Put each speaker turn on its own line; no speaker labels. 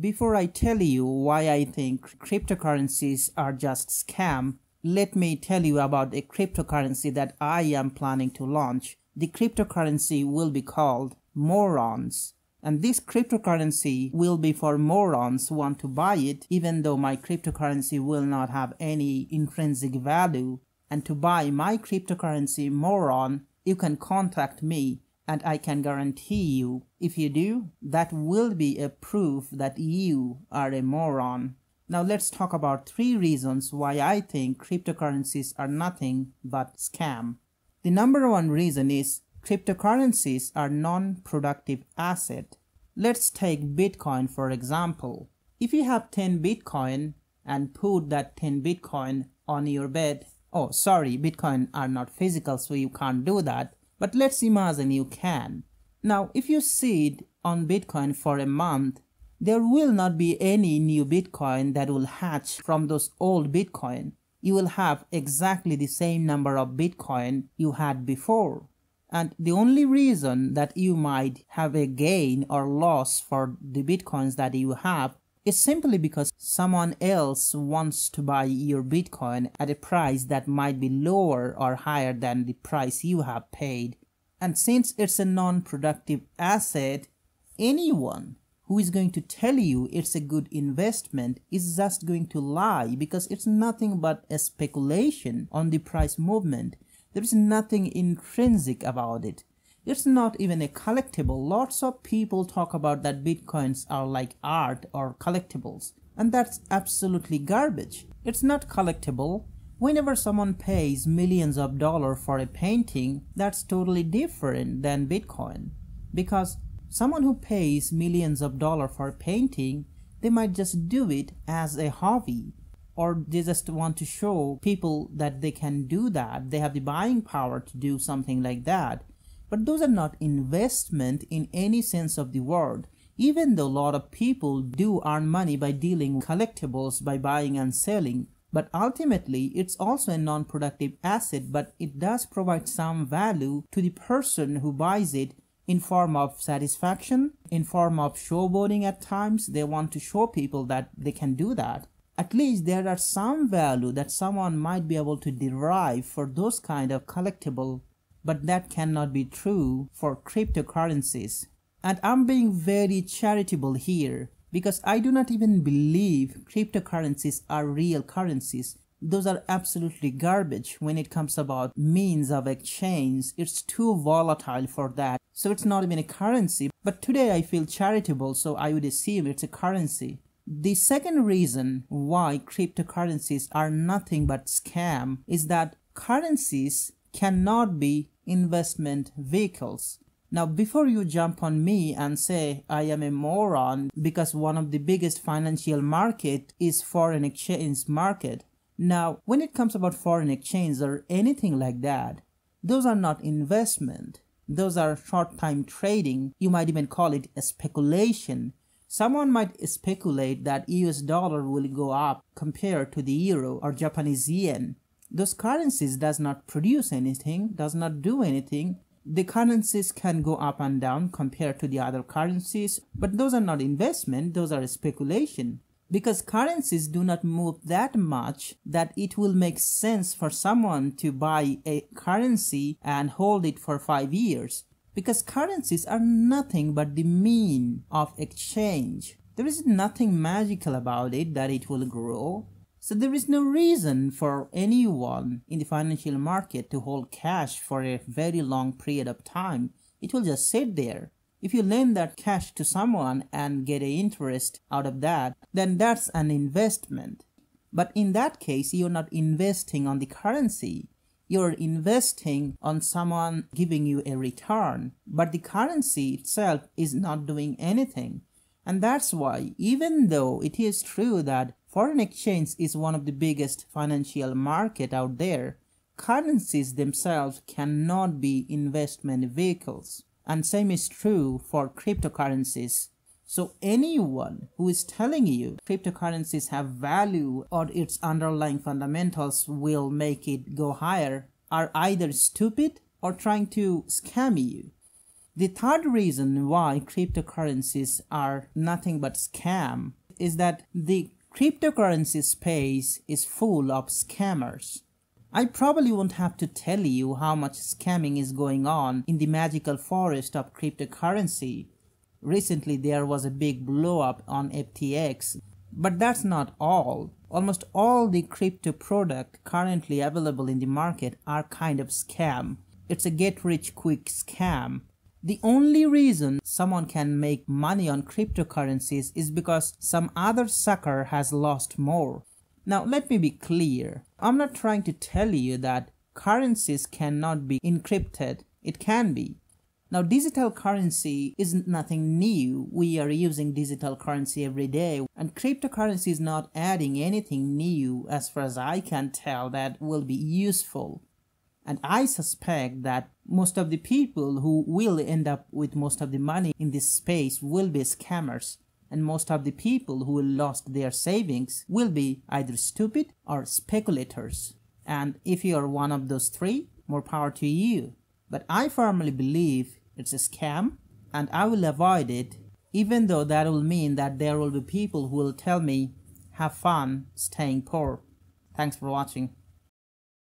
Before I tell you why I think cryptocurrencies are just scam, let me tell you about a cryptocurrency that I am planning to launch. The cryptocurrency will be called Morons. And this cryptocurrency will be for morons who want to buy it, even though my cryptocurrency will not have any intrinsic value. And to buy my cryptocurrency Moron, you can contact me and I can guarantee you, if you do, that will be a proof that you are a moron. Now let's talk about three reasons why I think cryptocurrencies are nothing but scam. The number one reason is cryptocurrencies are non-productive asset. Let's take Bitcoin for example. If you have 10 Bitcoin and put that 10 Bitcoin on your bed, oh sorry, Bitcoin are not physical so you can't do that but let's imagine you can. Now, if you sit on Bitcoin for a month, there will not be any new Bitcoin that will hatch from those old Bitcoin. You will have exactly the same number of Bitcoin you had before. And the only reason that you might have a gain or loss for the Bitcoins that you have is simply because someone else wants to buy your Bitcoin at a price that might be lower or higher than the price you have paid. And since it's a non-productive asset, anyone who is going to tell you it's a good investment is just going to lie because it's nothing but a speculation on the price movement. There is nothing intrinsic about it. It's not even a collectible. Lots of people talk about that bitcoins are like art or collectibles. And that's absolutely garbage. It's not collectible. Whenever someone pays millions of dollars for a painting, that's totally different than Bitcoin. Because someone who pays millions of dollars for a painting, they might just do it as a hobby or they just want to show people that they can do that. They have the buying power to do something like that. But those are not investment in any sense of the word. Even though a lot of people do earn money by dealing collectibles by buying and selling, but ultimately it's also a non-productive asset but it does provide some value to the person who buys it in form of satisfaction, in form of showboating at times. They want to show people that they can do that. At least there are some value that someone might be able to derive for those kind of collectible but that cannot be true for cryptocurrencies. And I'm being very charitable here because I do not even believe cryptocurrencies are real currencies. Those are absolutely garbage when it comes about means of exchange. It's too volatile for that. So it's not even a currency. But today I feel charitable, so I would assume it's a currency. The second reason why cryptocurrencies are nothing but scam is that currencies cannot be investment vehicles. Now, before you jump on me and say I am a moron because one of the biggest financial market is foreign exchange market. Now, when it comes about foreign exchange or anything like that, those are not investment. Those are short-time trading. You might even call it a speculation. Someone might speculate that US dollar will go up compared to the euro or Japanese yen those currencies does not produce anything, does not do anything. The currencies can go up and down compared to the other currencies, but those are not investment, those are speculation. Because currencies do not move that much that it will make sense for someone to buy a currency and hold it for five years. Because currencies are nothing but the mean of exchange. There is nothing magical about it that it will grow. So there is no reason for anyone in the financial market to hold cash for a very long period of time. It will just sit there. If you lend that cash to someone and get an interest out of that, then that's an investment. But in that case, you're not investing on the currency. You're investing on someone giving you a return. But the currency itself is not doing anything. And that's why, even though it is true that Foreign exchange is one of the biggest financial market out there. Currencies themselves cannot be investment vehicles. And same is true for cryptocurrencies. So anyone who is telling you cryptocurrencies have value or its underlying fundamentals will make it go higher are either stupid or trying to scam you. The third reason why cryptocurrencies are nothing but scam is that the cryptocurrency space is full of scammers. I probably won't have to tell you how much scamming is going on in the magical forest of cryptocurrency. Recently there was a big blow up on FTX, but that's not all. Almost all the crypto product currently available in the market are kind of scam. It's a get rich quick scam. The only reason someone can make money on cryptocurrencies is because some other sucker has lost more. Now let me be clear. I'm not trying to tell you that currencies cannot be encrypted. It can be. Now digital currency isn't nothing new. We are using digital currency every day and cryptocurrency is not adding anything new as far as I can tell that will be useful. And I suspect that most of the people who will end up with most of the money in this space will be scammers and most of the people who will lost their savings will be either stupid or speculators. And if you are one of those three, more power to you. But I firmly believe it's a scam and I will avoid it, even though that will mean that there will be people who will tell me, have fun staying poor. Thanks for watching.